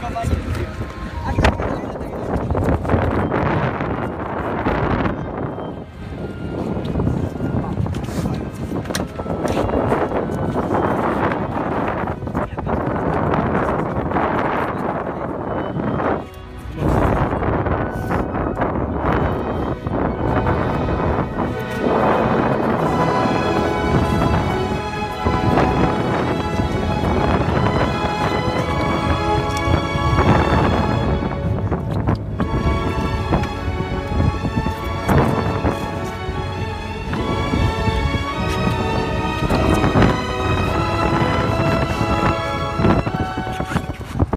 頑張りに行くよ。